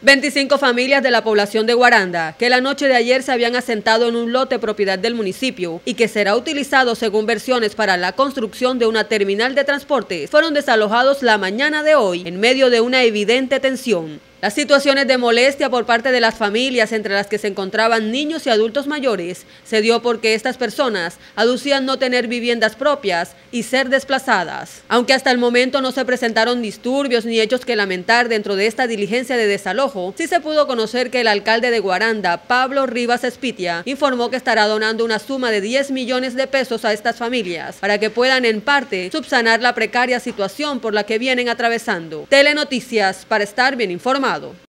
25 familias de la población de Guaranda, que la noche de ayer se habían asentado en un lote propiedad del municipio y que será utilizado según versiones para la construcción de una terminal de transporte, fueron desalojados la mañana de hoy en medio de una evidente tensión. Las situaciones de molestia por parte de las familias, entre las que se encontraban niños y adultos mayores, se dio porque estas personas aducían no tener viviendas propias y ser desplazadas. Aunque hasta el momento no se presentaron disturbios ni hechos que lamentar dentro de esta diligencia de desalojo, sí se pudo conocer que el alcalde de Guaranda, Pablo Rivas Espitia, informó que estará donando una suma de 10 millones de pesos a estas familias para que puedan en parte subsanar la precaria situación por la que vienen atravesando. Telenoticias para estar bien informados llamado